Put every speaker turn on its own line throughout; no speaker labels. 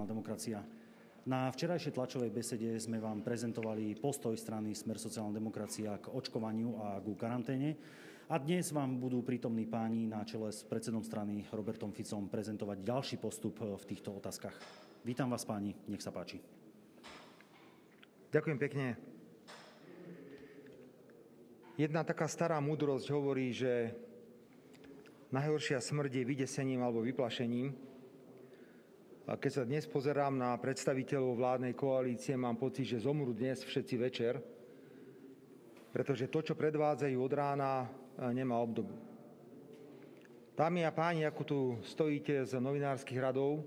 sociálna demokracia. Na včerajšej tlačovej besede sme vám prezentovali postoj strany Smer sociálna demokracia k očkovaniu a ku karanténe. A dnes vám budú prítomní páni na čele s predsedom strany Robertom Ficom prezentovať ďalší postup v týchto otázkach. Vítam vás páni, nech sa páči.
Ďakujem pekne. Jedna taká stará múdrosť hovorí, že najhoršia smrť je vydesením alebo vyplašením. A keď sa dnes pozerám na predstaviteľov vládnej koalície, mám pocit, že zomrú dnes všetci večer, pretože to, čo predvádzajú od rána, nemá obdobu. Dámy a páni, ako tu stojíte z novinárskych radov,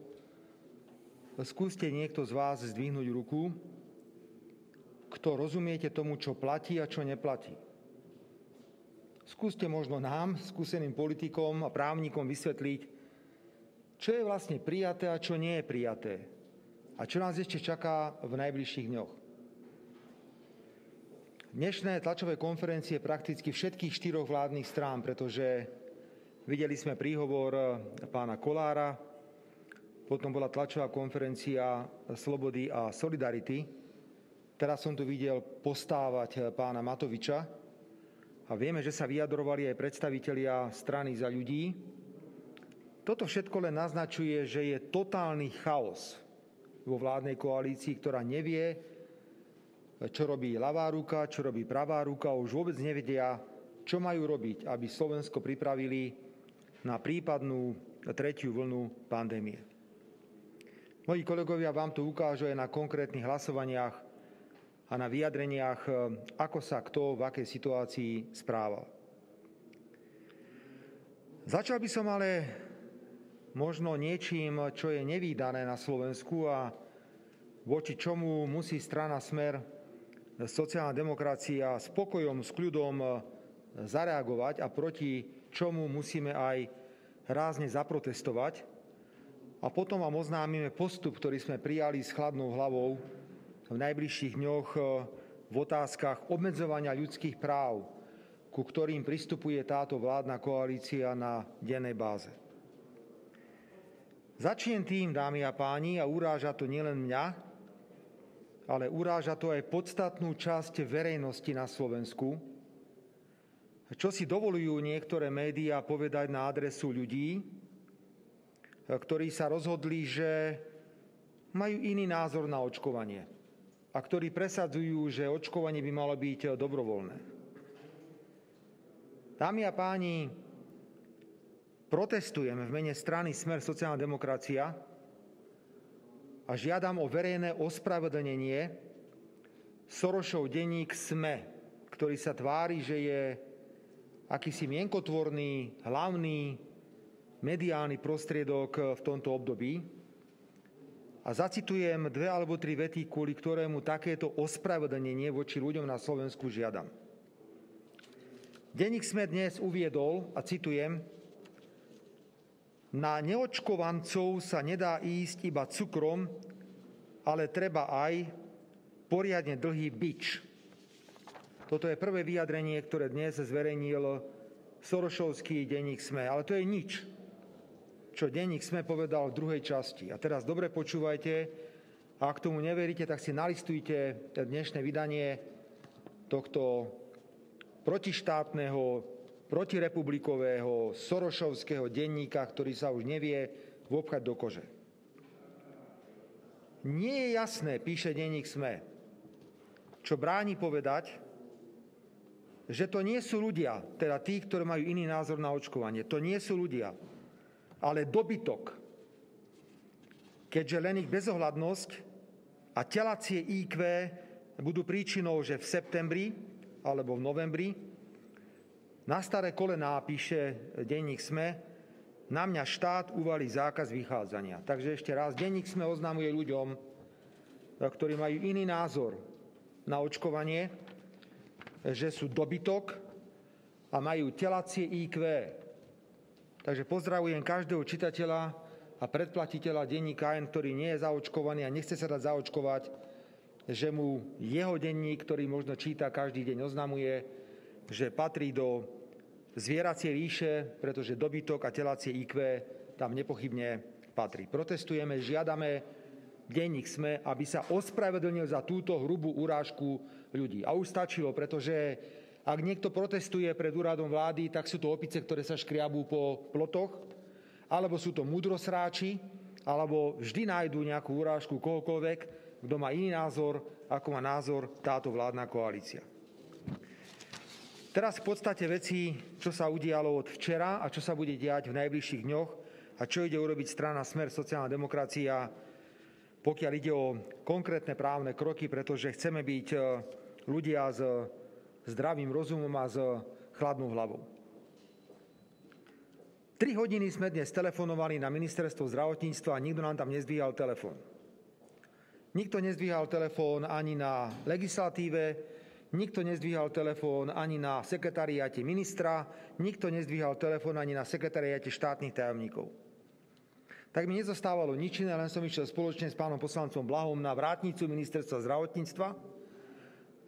skúste niekto z vás zdvihnúť ruku, kto rozumiete tomu, čo platí a čo neplatí. Skúste možno nám, skúseným politikom a právnikom vysvetliť, čo je vlastne prijaté a čo nie je prijaté. A čo nás ešte čaká v najbližších dňoch. Dnešné tlačové konferencie prakticky všetkých štyroch vládnych strán, pretože videli sme príhovor pána Kolára, potom bola tlačová konferencia Slobody a Solidarity. Teraz som tu videl postávať pána Matoviča a vieme, že sa vyjadrovali aj predstavitelia strany za ľudí, toto všetko len naznačuje, že je totálny chaos vo vládnej koalícii, ktorá nevie, čo robí ľavá ruka, čo robí pravá ruka, už vôbec nevedia, čo majú robiť, aby Slovensko pripravili na prípadnú tretiu vlnu pandémie. Moji kolegovia vám to ukážu aj na konkrétnych hlasovaniach a na vyjadreniach, ako sa kto v akej situácii správa. Začal by som ale možno niečím, čo je nevýdané na Slovensku a voči čomu musí strana Smer, sociálna demokracia s pokojom, s kľudom zareagovať a proti čomu musíme aj rázne zaprotestovať. A potom vám oznámime postup, ktorý sme prijali s chladnou hlavou v najbližších dňoch v otázkach obmedzovania ľudských práv, ku ktorým pristupuje táto vládna koalícia na dennej báze. Začnem tým, dámy a páni, a uráža to nielen mňa, ale uráža to aj podstatnú časť verejnosti na Slovensku, čo si dovolujú niektoré médiá povedať na adresu ľudí, ktorí sa rozhodli, že majú iný názor na očkovanie a ktorí presadzujú, že očkovanie by malo byť dobrovoľné. Dámy a páni, Protestujem v mene strany Smer sociálna demokracia a žiadam o verejné ospravedlnenie Sorošov denník SME, ktorý sa tvári, že je akýsi mienkotvorný, hlavný mediálny prostriedok v tomto období. A zacitujem dve alebo tri vety, kvôli ktorému takéto ospravedlnenie voči ľuďom na Slovensku žiadam. Denník sme dnes uviedol, a citujem, na neočkovancov sa nedá ísť iba cukrom, ale treba aj poriadne dlhý bič. Toto je prvé vyjadrenie, ktoré dnes zverejnil Sorošovský denník SME. Ale to je nič, čo denník SME povedal v druhej časti. A teraz dobre počúvajte, a ak tomu neveríte, tak si nalistujte dnešné vydanie tohto protištátneho protirepublikového Sorošovského denníka, ktorý sa už nevie vopchať do kože. Nie je jasné, píše denník SME, čo bráni povedať, že to nie sú ľudia, teda tí, ktorí majú iný názor na očkovanie, to nie sú ľudia, ale dobytok. Keďže len ich bezohľadnosť a telacie IQ budú príčinou, že v septembri alebo v novembri na staré kolená píše denník SME, na mňa štát uvalí zákaz vychádzania. Takže ešte raz, denník SME oznamuje ľuďom, ktorí majú iný názor na očkovanie, že sú dobytok a majú telacie IQ. Takže pozdravujem každého čitateľa a predplatiteľa denníka N, ktorý nie je zaočkovaný a nechce sa dať zaočkovať, že mu jeho denník, ktorý možno číta každý deň, oznamuje, že patrí do zvieracie ríše, pretože dobytok a telacie IQ tam nepochybne patrí. Protestujeme, žiadame denník SME, aby sa ospravedlnil za túto hrubú urážku ľudí. A už stačilo, pretože ak niekto protestuje pred úradom vlády, tak sú to opice, ktoré sa škriabú po plotoch, alebo sú to múdrosráči, alebo vždy nájdú nejakú urážku kohokoľvek, kto má iný názor, ako má názor táto vládna koalícia. Teraz v podstate veci, čo sa udialo od včera a čo sa bude diať v najbližších dňoch a čo ide urobiť strana Smer sociálna demokracia, pokiaľ ide o konkrétne právne kroky, pretože chceme byť e, ľudia s zdravým rozumom a s chladnou hlavou. Tri hodiny sme dnes telefonovali na ministerstvo zdravotníctva a nikto nám tam nezdvíhal telefón. Nikto nezdvíhal telefón ani na legislatíve, Nikto nezdvíhal telefón ani na sekretariáte ministra, nikto nezdvíhal telefón ani na sekretariáte štátnych tajomníkov. Tak mi nezostávalo nič iné, len som išiel spoločne s pánom poslancom Blahom na vrátnicu ministerstva zdravotníctva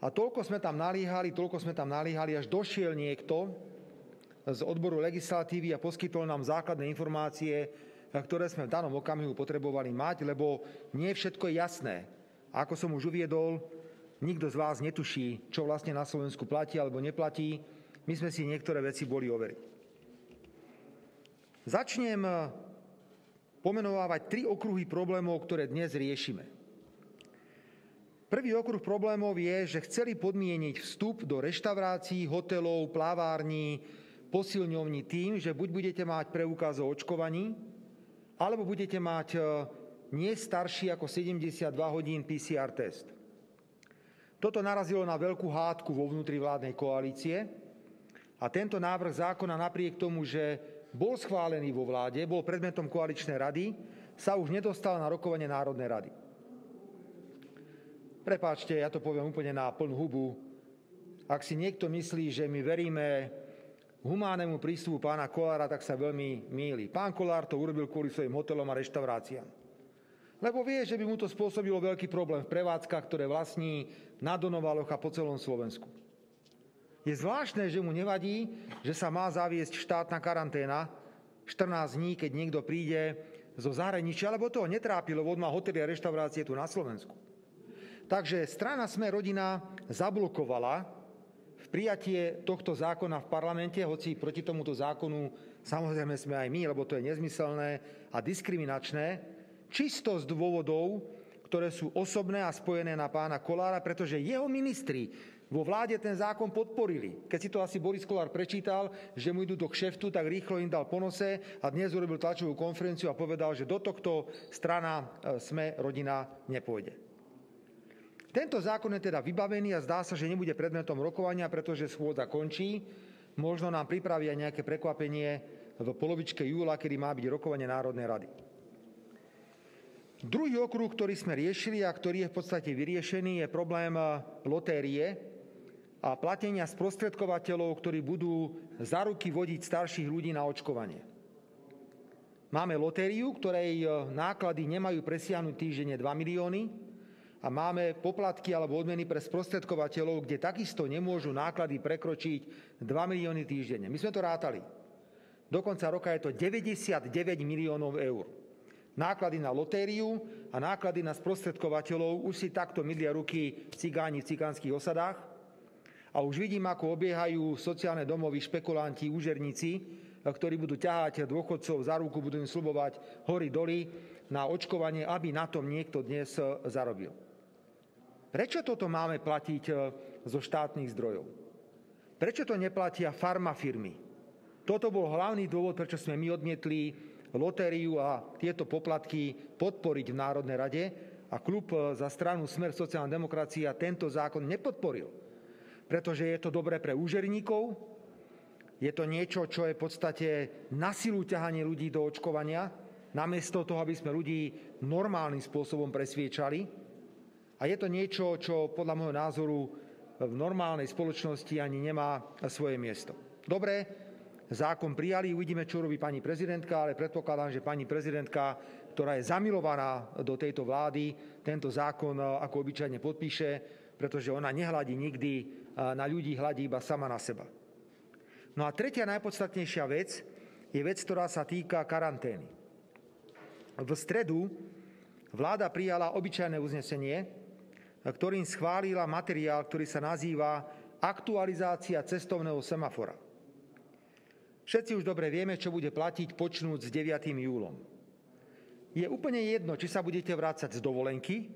a toľko sme tam nalíhali, toľko sme tam nalíhali, až došiel niekto z odboru legislatívy a poskytol nám základné informácie, ktoré sme v danom okamihu potrebovali mať, lebo nie všetko je jasné. Ako som už uviedol, Nikto z vás netuší, čo vlastne na Slovensku platí alebo neplatí. My sme si niektoré veci boli overiť. Začnem eh, pomenovávať tri okruhy problémov, ktoré dnes riešime. Prvý okruh problémov je, že chceli podmieniť vstup do reštaurácií, hotelov, plávární, posilňovní tým, že buď budete mať preukaz o očkovaní, alebo budete mať eh, nie starší ako 72 hodín PCR test. Toto narazilo na veľkú hádku vo vnútri vládnej koalície a tento návrh zákona napriek tomu, že bol schválený vo vláde, bol predmetom koaličnej rady, sa už nedostal na rokovanie Národnej rady. Prepáčte, ja to poviem úplne na plnú hubu. Ak si niekto myslí, že my veríme humánnemu prístupu pána Kolára, tak sa veľmi míli. Pán Kolár to urobil kvôli svojim hotelom a reštauráciám. Lebo vie, že by mu to spôsobilo veľký problém v prevádzkach, ktoré vlastní na Donovaloch a po celom Slovensku. Je zvláštne, že mu nevadí, že sa má zaviesť štátna karanténa 14 dní, keď niekto príde zo zahraničia, lebo toho netrápi, lebo on má hotely a reštaurácie tu na Slovensku. Takže strana Sme rodina zablokovala v prijatie tohto zákona v parlamente, hoci proti tomuto zákonu samozrejme sme aj my, lebo to je nezmyselné a diskriminačné, čisto z dôvodov, ktoré sú osobné a spojené na pána Kolára, pretože jeho ministri vo vláde ten zákon podporili. Keď si to asi Boris Kolár prečítal, že mu idú do kšeftu, tak rýchlo im dal ponose a dnes urobil tlačovú konferenciu a povedal, že do tohto strana e, sme rodina nepôjde. Tento zákon je teda vybavený a zdá sa, že nebude predmetom rokovania, pretože schôdza končí. Možno nám pripravia nejaké prekvapenie v polovičke júla, kedy má byť rokovanie Národnej rady. Druhý okruh, ktorý sme riešili a ktorý je v podstate vyriešený, je problém eh, lotérie a platenia sprostredkovateľov, ktorí budú za ruky vodiť starších ľudí na očkovanie. Máme lotériu, ktorej eh, náklady nemajú presiahnuť týždenne 2 milióny a máme poplatky alebo odmeny pre sprostredkovateľov, kde takisto nemôžu náklady prekročiť 2 milióny týždenne. My sme to rátali. Do konca roka je to 99 miliónov eur náklady na lotériu a náklady na sprostredkovateľov už si takto milia ruky cigáni v cigánskych osadách. A už vidím, ako obiehajú sociálne domovy špekulanti, úžerníci, ktorí budú ťahať dôchodcov za ruku, budú im slubovať hory doly na očkovanie, aby na tom niekto dnes zarobil. Prečo toto máme platiť e, zo štátnych zdrojov? Prečo to neplatia farmafirmy? Toto bol hlavný dôvod, prečo sme my odmietli lotériu a tieto poplatky podporiť v Národnej rade a klub e, za stranu Smer sociálna demokracia tento zákon nepodporil. Pretože je to dobré pre úžerníkov, je to niečo, čo je v podstate na silu ťahanie ľudí do očkovania, namiesto toho, aby sme ľudí normálnym spôsobom presviečali. A je to niečo, čo podľa môjho názoru v normálnej spoločnosti ani nemá svoje miesto. Dobre, zákon prijali. Uvidíme, čo robí pani prezidentka, ale predpokladám, že pani prezidentka, ktorá je zamilovaná do tejto vlády, tento zákon e, ako obyčajne podpíše, pretože ona nehľadí nikdy e, na ľudí, hľadí iba sama na seba. No a tretia najpodstatnejšia vec je vec, ktorá sa týka karantény. V stredu vláda prijala obyčajné uznesenie, ktorým schválila materiál, ktorý sa nazýva aktualizácia cestovného semafora. Všetci už dobre vieme, čo bude platiť počnúť s 9. júlom. Je úplne jedno, či sa budete vrácať z dovolenky,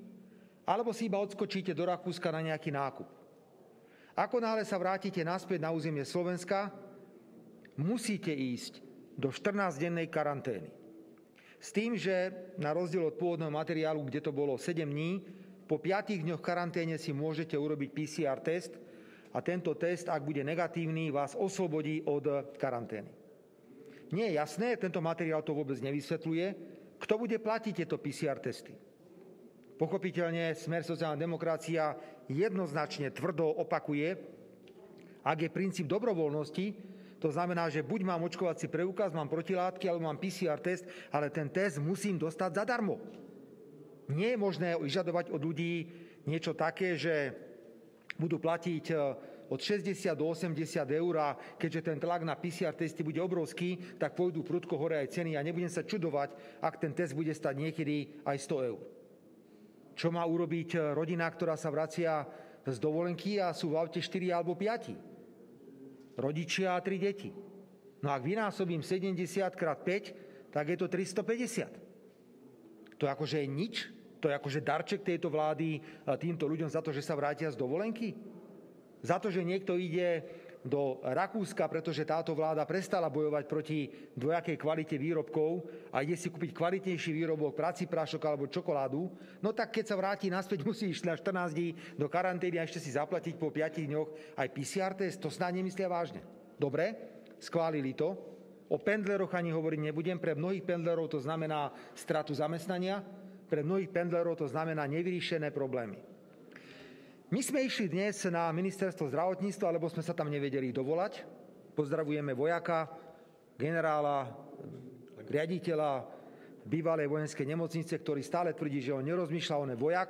alebo si iba odskočíte do Rakúska na nejaký nákup. Ako náhle sa vrátite naspäť na územie Slovenska, musíte ísť do 14-dennej karantény. S tým, že na rozdiel od pôvodného materiálu, kde to bolo 7 dní, po 5 dňoch karanténe si môžete urobiť PCR test a tento test, ak bude negatívny, vás oslobodí od karantény. Nie je jasné, tento materiál to vôbec nevysvetľuje, kto bude platiť tieto PCR testy. Pochopiteľne Smer sociálna demokracia jednoznačne tvrdo opakuje, ak je princíp dobrovoľnosti, to znamená, že buď mám očkovací preukaz, mám protilátky, alebo mám PCR test, ale ten test musím dostať zadarmo. Nie je možné vyžadovať od ľudí niečo také, že budú platiť e, od 60 do 80 eur a keďže ten tlak na PCR testy bude obrovský, tak pôjdu prudko hore aj ceny a nebudem sa čudovať, ak ten test bude stať niekedy aj 100 eur. Čo má urobiť e, rodina, ktorá sa vracia z dovolenky a sú v aute 4 alebo 5? rodičia a tri deti. No ak vynásobím 70 krát 5, tak je to 350. To akože je nič? To je akože darček tejto vlády týmto ľuďom za to, že sa vrátia z dovolenky? Za to, že niekto ide do Rakúska, pretože táto vláda prestala bojovať proti dvojakej kvalite výrobkov a ide si kúpiť kvalitnejší výrobok, práci prášok alebo čokoládu, no tak keď sa vráti naspäť, musí ísť na 14 dní do karantény a ešte si zaplatiť po 5 dňoch aj PCR test. To snáď nemyslia vážne. Dobre, schválili to. O pendleroch ani hovoriť nebudem. Pre mnohých pendlerov to znamená stratu zamestnania, pre mnohých pendlerov to znamená nevyriešené problémy. My sme išli dnes na ministerstvo zdravotníctva, lebo sme sa tam nevedeli dovolať. Pozdravujeme vojaka, generála, riaditeľa bývalej vojenskej nemocnice, ktorý stále tvrdí, že on nerozmýšľa, on je vojak,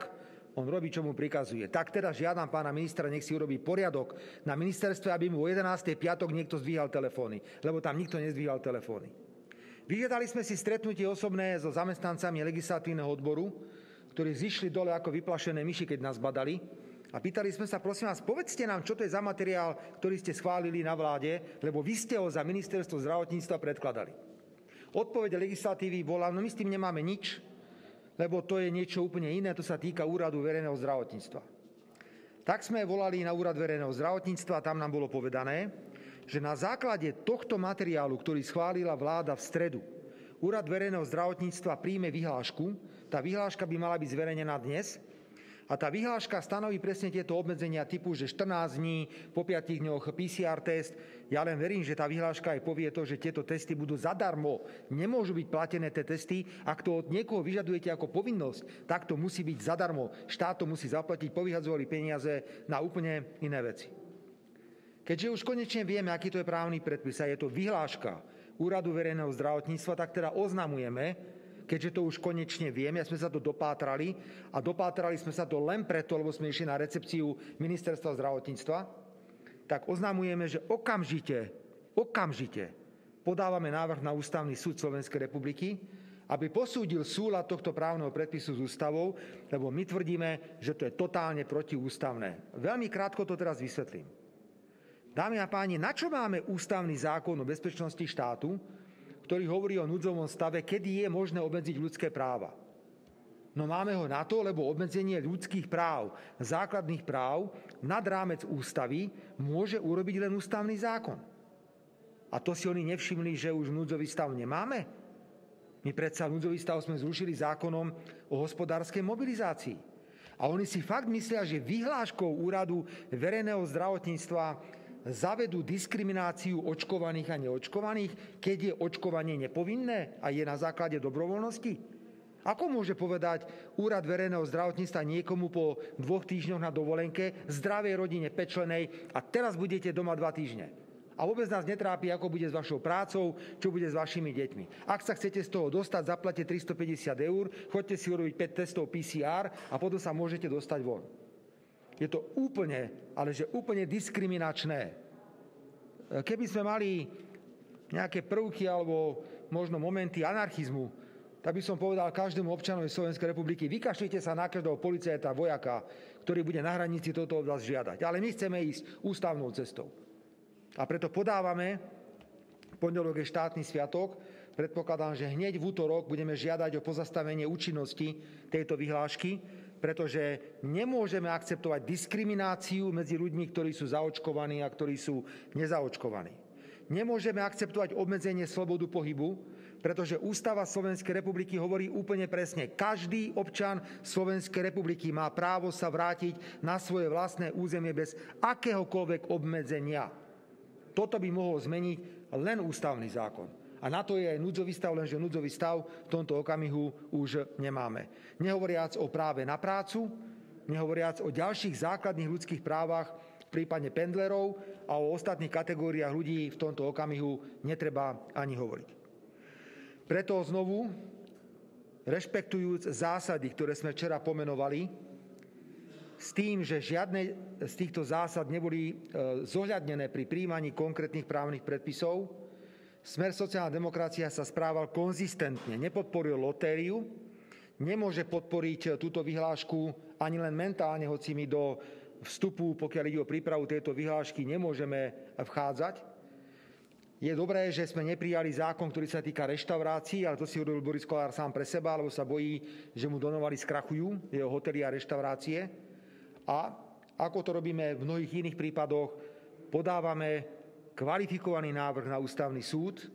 on robí, čo mu prikazuje. Tak teda žiadam pána ministra, nech si urobí poriadok na ministerstve, aby mu o 11. piatok niekto zdvíhal telefóny, lebo tam nikto nezdvíhal telefóny. Vyžiadali sme si stretnutie osobné so zamestnancami legislatívneho odboru, ktorí zišli dole ako vyplašené myši, keď nás badali a pýtali sme sa, prosím vás, povedzte nám, čo to je za materiál, ktorý ste schválili na vláde, lebo vy ste ho za ministerstvo zdravotníctva predkladali. Odpovede legislatívy bola, no my s tým nemáme nič, lebo to je niečo úplne iné, to sa týka úradu verejného zdravotníctva. Tak sme volali na úrad verejného zdravotníctva tam nám bolo povedané, že na základe tohto materiálu, ktorý schválila vláda v stredu, úrad verejného zdravotníctva príjme vyhlášku, tá vyhláška by mala byť zverejnená dnes a tá vyhláška stanoví presne tieto obmedzenia typu, že 14 dní, po 5 dňoch PCR test. Ja len verím, že tá vyhláška aj povie to, že tieto testy budú zadarmo. Nemôžu byť platené tie testy. Ak to od niekoho vyžadujete ako povinnosť, tak to musí byť zadarmo. Štát to musí zaplatiť, povyhadzovali peniaze na úplne iné veci. Keďže už konečne vieme, aký to je právny predpis a je to vyhláška Úradu verejného zdravotníctva, tak teda oznamujeme, keďže to už konečne vieme, a sme sa to dopátrali a dopátrali sme sa to len preto, lebo sme išli na recepciu ministerstva zdravotníctva, tak oznamujeme, že okamžite, okamžite podávame návrh na Ústavný súd Slovenskej republiky, aby posúdil súlad tohto právneho predpisu s ústavou, lebo my tvrdíme, že to je totálne protiústavné. Veľmi krátko to teraz vysvetlím. Dámy a páni, na čo máme ústavný zákon o bezpečnosti štátu, ktorý hovorí o núdzovom stave, kedy je možné obmedziť ľudské práva. No máme ho na to, lebo obmedzenie ľudských práv, základných práv nad rámec ústavy môže urobiť len ústavný zákon. A to si oni nevšimli, že už núdzový stav nemáme? My predsa núdzový stav sme zrušili zákonom o hospodárskej mobilizácii. A oni si fakt myslia, že vyhláškou úradu verejného zdravotníctva zavedú diskrimináciu očkovaných a neočkovaných, keď je očkovanie nepovinné a je na základe dobrovoľnosti? Ako môže povedať úrad verejného zdravotníctva niekomu po dvoch týždňoch na dovolenke, zdravej rodine pečlenej a teraz budete doma dva týždne? A vôbec nás netrápi, ako bude s vašou prácou, čo bude s vašimi deťmi. Ak sa chcete z toho dostať, zaplate 350 eur, choďte si urobiť 5 testov PCR a potom sa môžete dostať von. Je to úplne, ale že úplne diskriminačné. Keby sme mali nejaké prvky alebo možno momenty anarchizmu tak by som povedal každému občanovi Slovenskej republiky, vykašlite sa na každého policajta, vojaka, ktorý bude na hranici toto od vás žiadať. Ale my chceme ísť ústavnou cestou. A preto podávame, pondelok je štátny sviatok, predpokladám, že hneď v útorok budeme žiadať o pozastavenie účinnosti tejto vyhlášky, pretože nemôžeme akceptovať diskrimináciu medzi ľuďmi, ktorí sú zaočkovaní a ktorí sú nezaočkovaní. Nemôžeme akceptovať obmedzenie slobodu pohybu, pretože Ústava Slovenskej republiky hovorí úplne presne, každý občan Slovenskej republiky má právo sa vrátiť na svoje vlastné územie bez akéhokoľvek obmedzenia. Toto by mohol zmeniť len ústavný zákon. A na to je aj núdzový stav, lenže núdzový stav v tomto okamihu už nemáme. Nehovoriac o práve na prácu, nehovoriac o ďalších základných ľudských právach, prípadne pendlerov a o ostatných kategóriách ľudí v tomto okamihu netreba ani hovoriť. Preto znovu, rešpektujúc zásady, ktoré sme včera pomenovali, s tým, že žiadne z týchto zásad neboli e, zohľadnené pri príjmaní konkrétnych právnych predpisov, Smer sociálna demokracia sa správal konzistentne, nepodporil lotériu, nemôže podporiť túto vyhlášku ani len mentálne, hoci my do vstupu, pokiaľ ide o prípravu tejto vyhlášky, nemôžeme vchádzať. Je dobré, že sme neprijali zákon, ktorý sa týka reštaurácií, ale to si urobil Boris Kolár sám pre seba, lebo sa bojí, že mu donovali skrachujú jeho hotely a reštaurácie. A ako to robíme v mnohých iných prípadoch, podávame kvalifikovaný návrh na ústavný súd.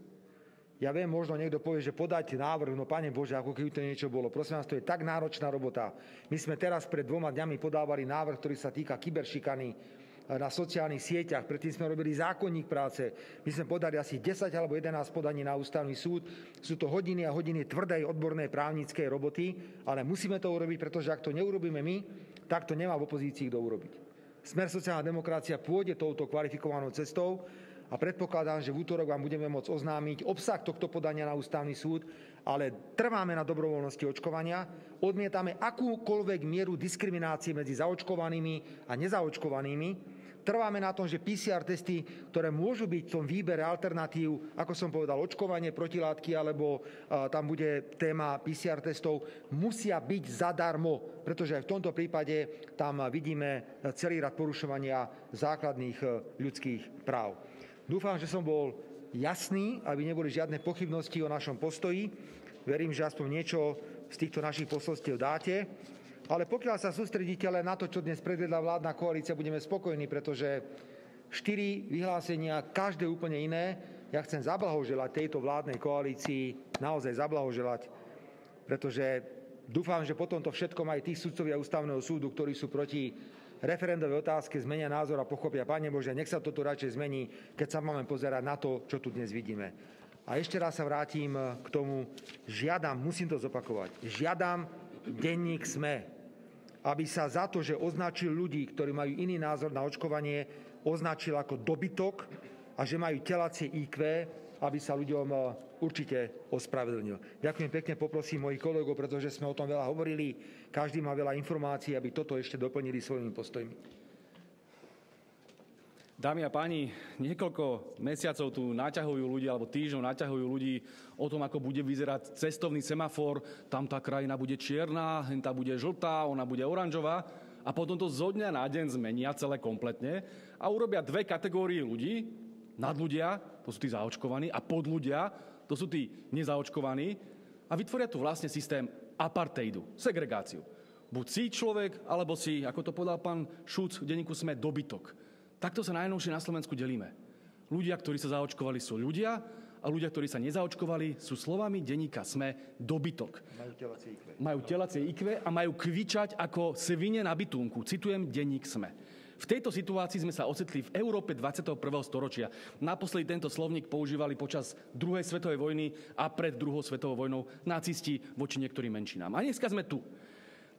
Ja viem, možno niekto povie, že podať návrh, no Pane Bože, ako keby to niečo bolo. Prosím vás, to je tak náročná robota. My sme teraz pred dvoma dňami podávali návrh, ktorý sa týka kyberšikany na sociálnych sieťach, predtým sme robili zákonník práce, my sme podali asi 10 alebo 11 podaní na ústavný súd. Sú to hodiny a hodiny tvrdej odbornej právnickej roboty, ale musíme to urobiť, pretože ak to neurobíme my, tak to nemá v opozícii kto urobiť. Smer sociálna demokracia pôjde touto kvalifikovanou cestou a predpokladám, že v útorok vám budeme môcť oznámiť obsah tohto podania na ústavný súd, ale trváme na dobrovoľnosti očkovania, odmietame akúkoľvek mieru diskriminácie medzi zaočkovanými a nezaočkovanými, Trváme na tom, že PCR testy, ktoré môžu byť v tom výbere alternatív, ako som povedal, očkovanie, protilátky, alebo tam bude téma PCR testov, musia byť zadarmo, pretože aj v tomto prípade tam vidíme celý rad porušovania základných e, ľudských práv. Dúfam, že som bol jasný, aby neboli žiadne pochybnosti o našom postoji. Verím, že aspoň niečo z týchto našich posolstiev dáte. Ale pokiaľ sa sústredíte len na to, čo dnes predvedla vládna koalícia, budeme spokojní, pretože štyri vyhlásenia, každé úplne iné. Ja chcem zablahoželať tejto vládnej koalícii, naozaj zablahoželať, pretože dúfam, že po tomto všetkom aj tí sudcovia ústavného súdu, ktorí sú proti referendovej otázke, zmenia názor a pochopia, Pane Bože, nech sa to tu radšej zmení, keď sa máme pozerať na to, čo tu dnes vidíme. A ešte raz sa vrátim k tomu, žiadam, musím to zopakovať, žiadam denník SME, aby sa za to, že označil ľudí, ktorí majú iný názor na očkovanie, označil ako dobytok a že majú telacie IQ, aby sa ľuďom e, určite ospravedlnil. Ďakujem pekne, poprosím mojich kolegov, pretože sme o tom veľa hovorili. Každý má veľa informácií, aby toto ešte doplnili svojimi postojmi.
Dámy a páni, niekoľko mesiacov tu naťahujú ľudí, alebo týždňov naťahujú ľudí o tom, ako bude vyzerať cestovný semafor. Tam tá krajina bude čierna, tá bude žltá, ona bude oranžová. A potom to zo dňa na deň zmenia celé kompletne a urobia dve kategórie ľudí. Nadľudia, to sú tí zaočkovaní, a podľudia, to sú tí nezaočkovaní. A vytvoria tu vlastne systém apartheidu, segregáciu. Buď si človek, alebo si, ako to povedal pán Šúc v denníku Sme, dobytok. Takto sa najnovšie na Slovensku delíme. Ľudia, ktorí sa zaočkovali, sú ľudia a ľudia, ktorí sa nezaočkovali, sú slovami denníka SME dobytok.
Majú telacie IQ.
Majú telacie IQ a majú kvičať ako svine na bytunku. Citujem denník SME. V tejto situácii sme sa ocitli v Európe 21. storočia. Naposledy tento slovník používali počas druhej svetovej vojny a pred druhou svetovou vojnou nacisti voči niektorým menšinám. A dneska sme tu.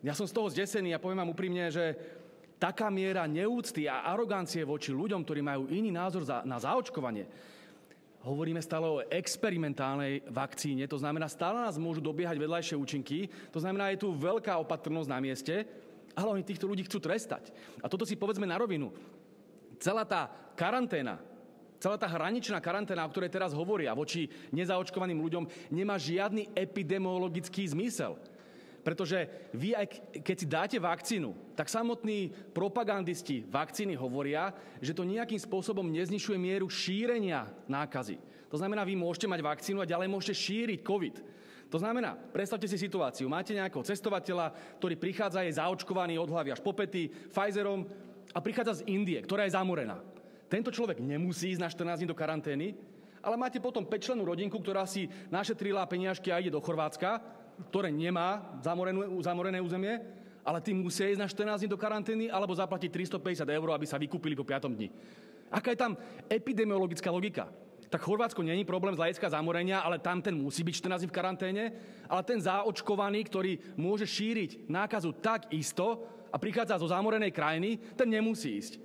Ja som z toho zdesený a poviem vám úprimne, že taká miera neúcty a arogancie voči ľuďom, ktorí majú iný názor na zaočkovanie. Hovoríme stále o experimentálnej vakcíne, to znamená, stále nás môžu dobiehať vedľajšie účinky, to znamená, je tu veľká opatrnosť na mieste, ale oni týchto ľudí chcú trestať. A toto si povedzme na rovinu. Celá tá karanténa, Celá tá hraničná karanténa, o ktorej teraz hovoria voči nezaočkovaným ľuďom, nemá žiadny epidemiologický zmysel. Pretože vy, aj keď si dáte vakcínu, tak samotní propagandisti vakcíny hovoria, že to nejakým spôsobom neznišuje mieru šírenia nákazy. To znamená, vy môžete mať vakcínu a ďalej môžete šíriť COVID. To znamená, predstavte si situáciu, máte nejakého cestovateľa, ktorý prichádza, je zaočkovaný od hlavy až po pety Pfizerom a prichádza z Indie, ktorá je zamorená. Tento človek nemusí ísť na 14 dní do karantény, ale máte potom 5 rodinku, ktorá si našetrila peniažky a ide do Chorvátska ktoré nemá zamorené, zamorené územie, ale tí musia ísť na 14 dní do karantény alebo zaplatiť 350 eur, aby sa vykúpili po 5. dni. Aká je tam epidemiologická logika? Tak Chorvátsko není problém z hľadiska zamorenia, ale tam ten musí byť 14 dní v karanténe, ale ten zaočkovaný, ktorý môže šíriť nákazu tak isto a prichádza zo zamorenej krajiny, ten nemusí ísť.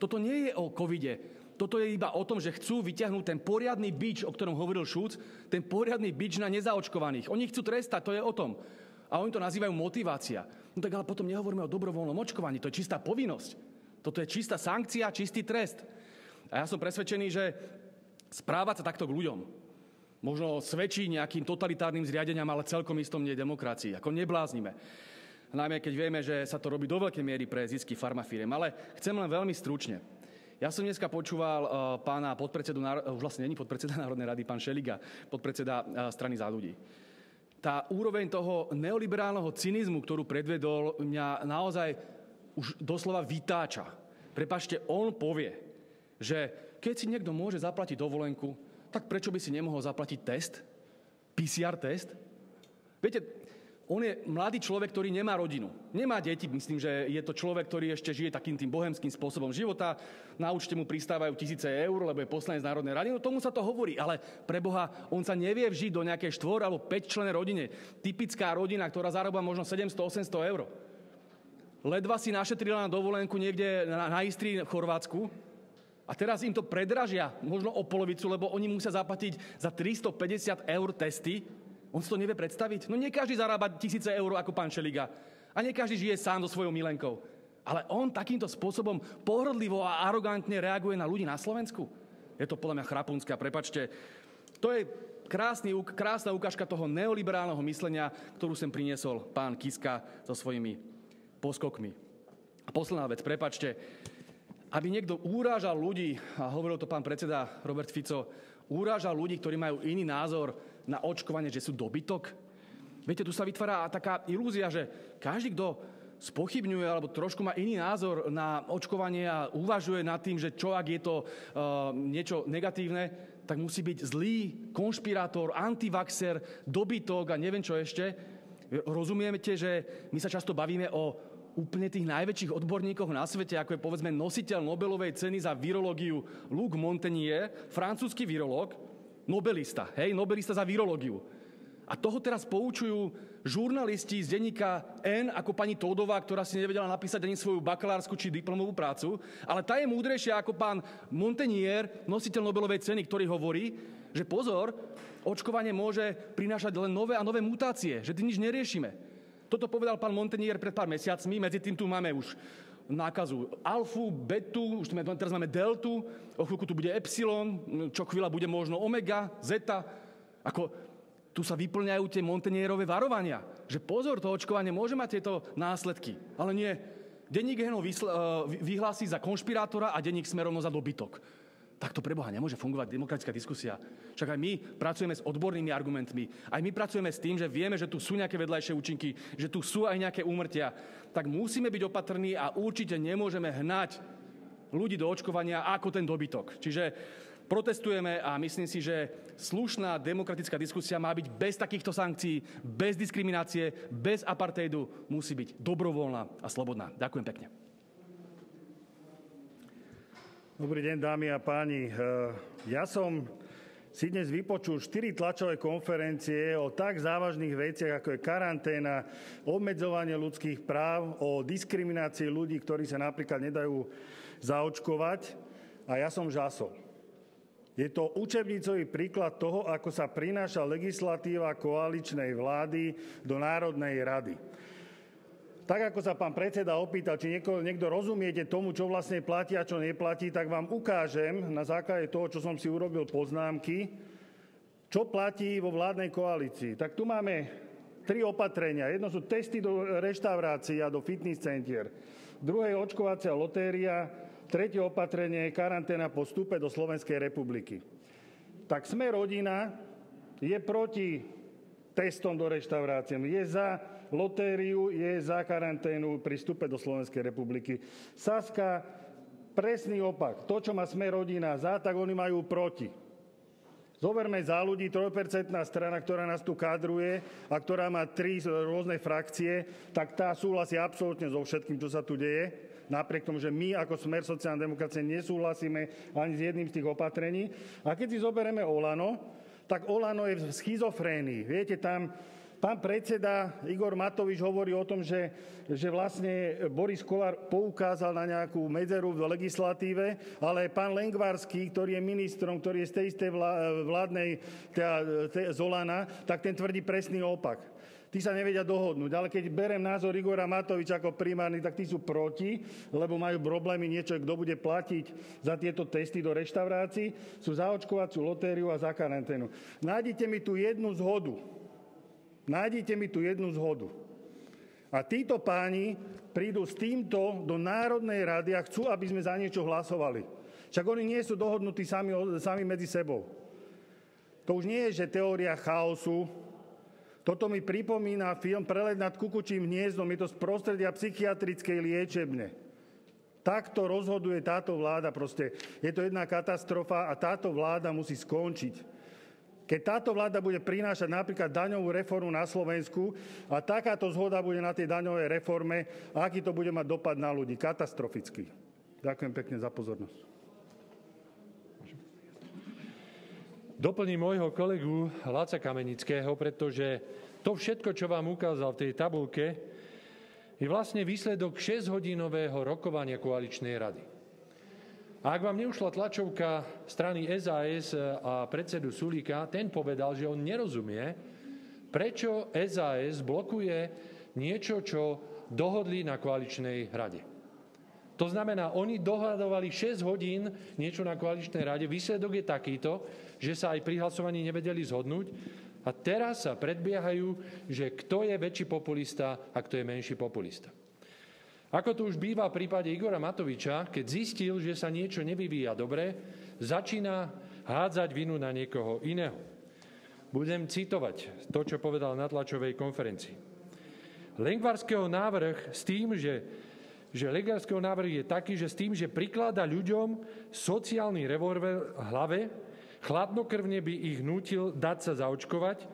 Toto nie je o covide. Toto je iba o tom, že chcú vyťahnuť ten poriadny bič, o ktorom hovoril Šúc, ten poriadny bič na nezaočkovaných. Oni chcú trestať, to je o tom. A oni to nazývajú motivácia. No tak ale potom nehovoríme o dobrovoľnom očkovaní, to je čistá povinnosť. Toto je čistá sankcia, čistý trest. A ja som presvedčený, že správať sa takto k ľuďom možno svedčí nejakým totalitárnym zriadeniam, ale celkom istom nie demokracii. Ako nebláznime. Najmä keď vieme, že sa to robí do veľkej miery pre zisky farmafíriem. Ale chcem len veľmi stručne. Ja som dneska počúval uh, pána podpredsedu, už vlastne není podpredseda Národnej rady, pán Šeliga, podpredseda uh, strany za ľudí. Tá úroveň toho neoliberálneho cynizmu, ktorú predvedol, mňa naozaj už doslova vytáča. Prepašte, on povie, že keď si niekto môže zaplatiť dovolenku, tak prečo by si nemohol zaplatiť test? PCR test? Viete, on je mladý človek, ktorý nemá rodinu. Nemá deti, myslím, že je to človek, ktorý ešte žije takým tým bohemským spôsobom života. Na účte mu pristávajú tisíce eur, lebo je poslanec Národnej rady. No tomu sa to hovorí, ale pre Boha, on sa nevie vžiť do nejakej štvor alebo 5 člené rodine. Typická rodina, ktorá zarába možno 700-800 eur. Ledva si našetrila na dovolenku niekde na, na Istri v Chorvátsku a teraz im to predražia možno o polovicu, lebo oni musia zaplatiť za 350 eur testy, on si to nevie predstaviť? No nie každý zarába tisíce eur ako pán Šeliga. A nie každý žije sám so svojou milenkou. Ale on takýmto spôsobom pohrdlivo a arogantne reaguje na ľudí na Slovensku. Je to podľa mňa chrapunské. Prepačte, to je krásny, krásna ukážka toho neoliberálneho myslenia, ktorú sem priniesol pán Kiska so svojimi poskokmi. A posledná vec, prepačte, aby niekto urážal ľudí, a hovoril to pán predseda Robert Fico, urážal ľudí, ktorí majú iný názor na očkovanie, že sú dobytok? Viete, tu sa vytvára taká ilúzia, že každý, kto spochybňuje alebo trošku má iný názor na očkovanie a uvažuje nad tým, že čo ak je to uh, niečo negatívne, tak musí byť zlý konšpirátor, antivaxer, dobytok a neviem čo ešte. Rozumiete, že my sa často bavíme o úplne tých najväčších odborníkoch na svete, ako je povedzme nositeľ Nobelovej ceny za virológiu Luc Montagnier, francúzsky virológ, Nobelista, hej, Nobelista za virológiu. A toho teraz poučujú žurnalisti z denníka N, ako pani Tódová, ktorá si nevedela napísať ani svoju bakalársku či diplomovú prácu, ale tá je múdrejšia ako pán Montenier, nositeľ Nobelovej ceny, ktorý hovorí, že pozor, očkovanie môže prinášať len nové a nové mutácie, že tým nič neriešime. Toto povedal pán Montenier pred pár mesiacmi, medzi tým tu máme už nákazu alfu, betu, už teraz máme deltu, o chvíľku tu bude epsilon, čo chvíľa bude možno omega, zeta. Ako tu sa vyplňajú tie Montenierové varovania, že pozor, to očkovanie môže mať tieto následky, ale nie. Denník Heno eh, vyhlási za konšpirátora a denník Smerovno za dobytok. Takto pre Boha nemôže fungovať demokratická diskusia. Však aj my pracujeme s odbornými argumentmi. Aj my pracujeme s tým, že vieme, že tu sú nejaké vedľajšie účinky, že tu sú aj nejaké úmrtia. Tak musíme byť opatrní a určite nemôžeme hnať ľudí do očkovania ako ten dobytok. Čiže protestujeme a myslím si, že slušná demokratická diskusia má byť bez takýchto sankcií, bez diskriminácie, bez apartheidu, musí byť dobrovoľná a slobodná. Ďakujem pekne.
Dobrý deň, dámy a páni. Eh, ja som si dnes vypočul štyri tlačové konferencie o tak závažných veciach, ako je karanténa, obmedzovanie ľudských práv, o diskriminácii ľudí, ktorí sa napríklad nedajú zaočkovať. A ja som žasol. Je to učebnicový príklad toho, ako sa prináša legislatíva koaličnej vlády do Národnej rady. Tak ako sa pán predseda opýtal, či niekto, niekto rozumiete tomu, čo vlastne platí a čo neplatí, tak vám ukážem na základe toho, čo som si urobil poznámky, čo platí vo vládnej koalícii. Tak tu máme tri opatrenia. Jedno sú testy do reštaurácií a do fitness centier. Druhé je očkovacia lotéria. Tretie opatrenie je karanténa po vstupe do Slovenskej republiky. Tak sme rodina je proti testom do reštaurácií, je za lotériu, je za karanténu pri vstupe do Slovenskej republiky. Saska, presný opak. To, čo má sme rodina za, tak oni majú proti. Zoberme za ľudí 3% strana, ktorá nás tu kádruje a ktorá má tri rôzne frakcie, tak tá súhlasí absolútne so všetkým, čo sa tu deje. Napriek tomu, že my ako Smer sociálna demokracie nesúhlasíme ani s jedným z tých opatrení. A keď si zoberieme Olano, tak Olano je v schizofrénii. Viete, tam Pán predseda Igor Matovič hovorí o tom, že, že vlastne Boris Kolár poukázal na nejakú medzeru v legislatíve, ale pán Lengvarský, ktorý je ministrom, ktorý je z tej istej vládnej teda, Zolana, tak ten tvrdí presný opak. Tí sa nevedia dohodnúť, ale keď berem názor Igora Matoviča ako primárny, tak tí sú proti, lebo majú problémy niečo, kto bude platiť za tieto testy do reštaurácií, sú za očkovaciu lotériu a za karanténu. Nájdite mi tu jednu zhodu, Nájdite mi tu jednu zhodu. A títo páni prídu s týmto do Národnej rady a chcú, aby sme za niečo hlasovali. Však oni nie sú dohodnutí sami, sami medzi sebou. To už nie je, že teória chaosu. Toto mi pripomína film Prelet nad kukučím hniezdom. Je to z prostredia psychiatrickej liečebne. Takto rozhoduje táto vláda. Proste je to jedna katastrofa a táto vláda musí skončiť. Keď táto vláda bude prinášať napríklad daňovú reformu na Slovensku a takáto zhoda bude na tej daňovej reforme, aký to bude mať dopad na ľudí? Katastrofický. Ďakujem pekne za pozornosť.
Doplním môjho kolegu Láca Kamenického, pretože to všetko, čo vám ukázal v tej tabulke, je vlastne výsledok 6-hodinového rokovania koaličnej rady. A ak vám neušla tlačovka strany SAS a predsedu Sulíka, ten povedal, že on nerozumie, prečo SAS blokuje niečo, čo dohodli na koaličnej rade. To znamená, oni dohadovali 6 hodín niečo na koaličnej rade. Výsledok je takýto, že sa aj pri hlasovaní nevedeli zhodnúť. A teraz sa predbiehajú, že kto je väčší populista a kto je menší populista. Ako to už býva v prípade Igora Matoviča, keď zistil, že sa niečo nevyvíja dobre, začína hádzať vinu na niekoho iného. Budem citovať to, čo povedal na tlačovej konferencii. Lengvarského návrh s tým, že, že Lengvarského návrh je taký, že s tým, že prikláda ľuďom sociálny revolver v hlave, chladnokrvne by ich nutil dať sa zaočkovať,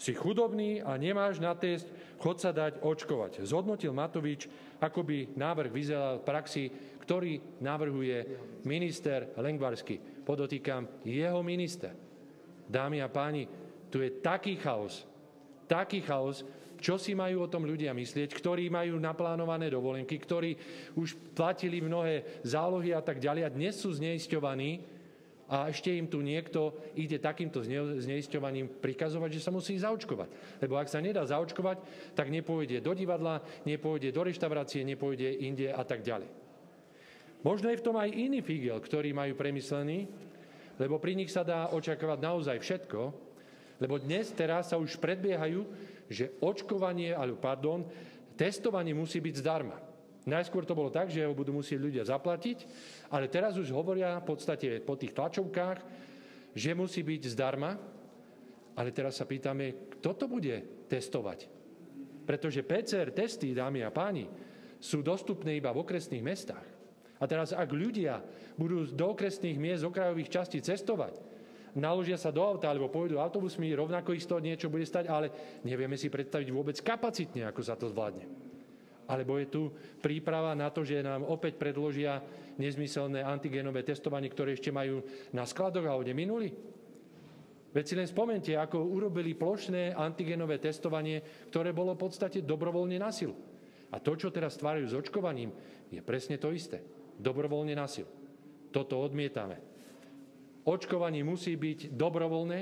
si chudobný a nemáš na test, chod sa dať očkovať. Zhodnotil Matovič, ako by návrh vyzeral v praxi, ktorý navrhuje minister Lengvarsky. Podotýkam, jeho minister. Dámy a páni, tu je taký chaos, taký chaos, čo si majú o tom ľudia myslieť, ktorí majú naplánované dovolenky, ktorí už platili mnohé zálohy a tak ďalej a dnes sú zneisťovaní, a ešte im tu niekto ide takýmto zneisťovaním prikazovať, že sa musí zaočkovať. Lebo ak sa nedá zaočkovať, tak nepôjde do divadla, nepôjde do reštaurácie, nepôjde inde a tak ďalej. Možno je v tom aj iný figel, ktorý majú premyslený, lebo pri nich sa dá očakávať naozaj všetko, lebo dnes, teraz sa už predbiehajú, že očkovanie, alebo pardon, testovanie musí byť zdarma. Najskôr to bolo tak, že ho budú musieť ľudia zaplatiť, ale teraz už hovoria v podstate po tých tlačovkách, že musí byť zdarma, ale teraz sa pýtame, kto to bude testovať. Pretože PCR testy, dámy a páni, sú dostupné iba v okresných mestách. A teraz, ak ľudia budú do okresných miest, okrajových častí cestovať, naložia sa do auta alebo pôjdu autobusmi, rovnako ich niečo bude stať, ale nevieme si predstaviť vôbec kapacitne, ako sa to zvládne. Alebo je tu príprava na to, že nám opäť predložia nezmyselné antigenové testovanie, ktoré ešte majú na skladoch a oni minuli? Veď si len spomente, ako urobili plošné antigenové testovanie, ktoré bolo v podstate dobrovoľne na silu. A to, čo teraz stvárajú s očkovaním, je presne to isté. Dobrovoľne na silu. Toto odmietame. Očkovanie musí byť dobrovoľné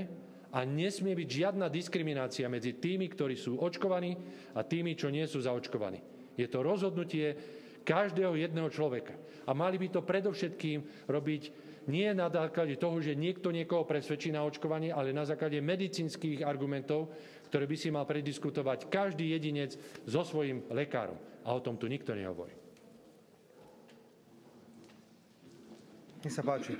a nesmie byť žiadna diskriminácia medzi tými, ktorí sú očkovaní a tými, čo nie sú zaočkovaní. Je to rozhodnutie každého jedného človeka. A mali by to predovšetkým robiť nie na základe toho, že niekto niekoho presvedčí na očkovanie, ale na základe medicínskych argumentov, ktoré by si mal prediskutovať každý jedinec so svojím lekárom. A o tom tu nikto nehovorí.
Nech sa páči.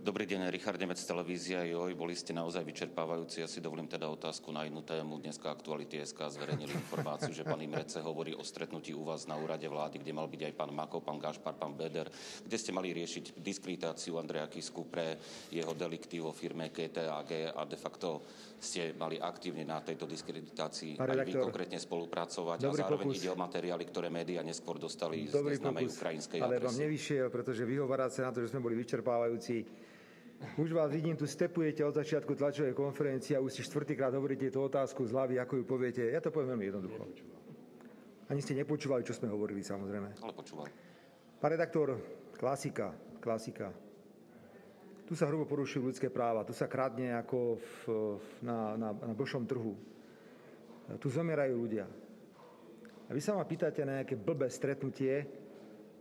Dobrý deň, Richard Nemec, televízia JOJ. Boli ste naozaj vyčerpávajúci. Ja si dovolím teda otázku na inú tému. Dneska Aktuality SK zverejnili informáciu, že pán Imrece hovorí o stretnutí u vás na úrade vlády, kde mal byť aj pán Mako, pán Gašpar, pán Beder, kde ste mali riešiť diskreditáciu Andreja Kisku pre jeho delikty vo firme KTAG a de facto ste mali aktívne na tejto diskreditácii aj vy konkrétne spolupracovať Dobrý a zároveň pokus. ide o materiály, ktoré médiá neskôr dostali Dobrý z neznámej ukrajinskej
ale
adresy. Ale
vám nevyšiel, pretože vyhovárať sa na to, že sme boli vyčerpávajúci. Už vás vidím, tu stepujete od začiatku tlačovej konferencie a už si štvrtýkrát hovoríte tú otázku z hlavy, ako ju poviete. Ja to poviem veľmi jednoducho. Ani ste nepočúvali, čo sme hovorili, samozrejme.
Ale počúvali.
Pán redaktor, klasika, klasika. Tu sa hrubo porušujú ľudské práva, tu sa kradne ako v, na, na, na blšom trhu. Tu zomierajú ľudia. A vy sa ma pýtate na nejaké blbé stretnutie,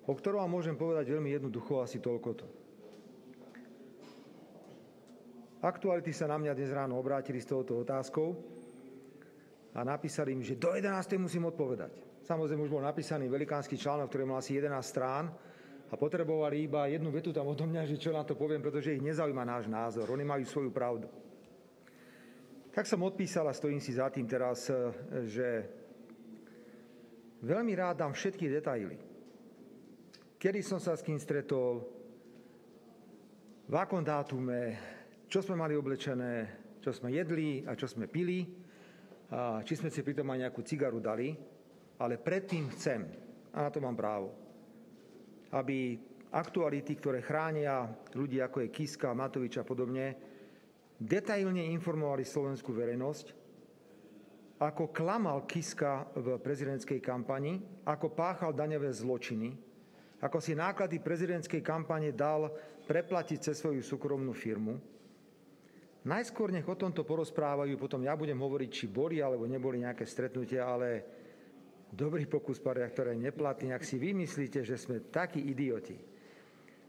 o ktorom vám môžem povedať veľmi jednoducho asi toľkoto. Aktuality sa na mňa dnes ráno obrátili s touto otázkou a napísali im, že do 11. musím odpovedať. Samozrejme už bol napísaný velikánsky článok, ktorý mal asi 11 strán, a potrebovali iba jednu vetu tam odo mňa, že čo na to poviem, pretože ich nezaujíma náš názor. Oni majú svoju pravdu. Tak som odpísal a stojím si za tým teraz, e, že veľmi rád dám všetky detaily. Kedy som sa s kým stretol, v akom dátume, čo sme mali oblečené, čo sme jedli a čo sme pili, a či sme si pritom aj nejakú cigaru dali, ale predtým chcem, a na to mám právo, aby aktuality, ktoré chránia ľudí ako je Kiska, Matovič a podobne, detailne informovali slovenskú verejnosť, ako klamal Kiska v prezidentskej kampani, ako páchal daňové zločiny, ako si náklady prezidentskej kampane dal preplatiť cez svoju súkromnú firmu. Najskôr nech o tomto porozprávajú, potom ja budem hovoriť, či boli alebo neboli nejaké stretnutia, ale dobrý pokus, pán reaktor, je neplatný. Ak si vymyslíte, že sme takí idioti,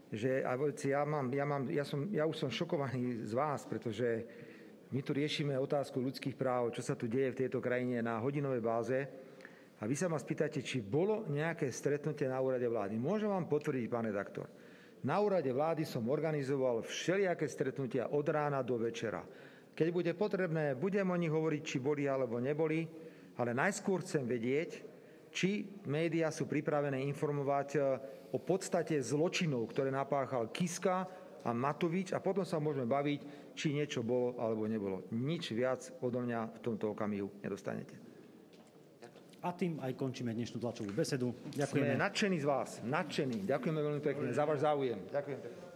že a ja, mám, ja, mám, ja, som, ja už som šokovaný z vás, pretože my tu riešime otázku ľudských práv, čo sa tu deje v tejto krajine na hodinovej báze a vy sa ma spýtate, či bolo nejaké stretnutie na úrade vlády. Môžem vám potvrdiť, pán redaktor, na úrade vlády som organizoval všelijaké stretnutia od rána do večera. Keď bude potrebné, budem o nich hovoriť, či boli alebo neboli, ale najskôr chcem vedieť, či médiá sú pripravené informovať e, o podstate zločinov, ktoré napáchal Kiska a Matovič a potom sa môžeme baviť, či niečo bolo alebo nebolo. Nič viac odo mňa v tomto okamihu nedostanete.
A tým aj končíme dnešnú tlačovú besedu. Ďakujeme.
Sme nadšení z vás, nadšení. Ďakujeme veľmi pekne za váš záujem. Ďakujem pekne.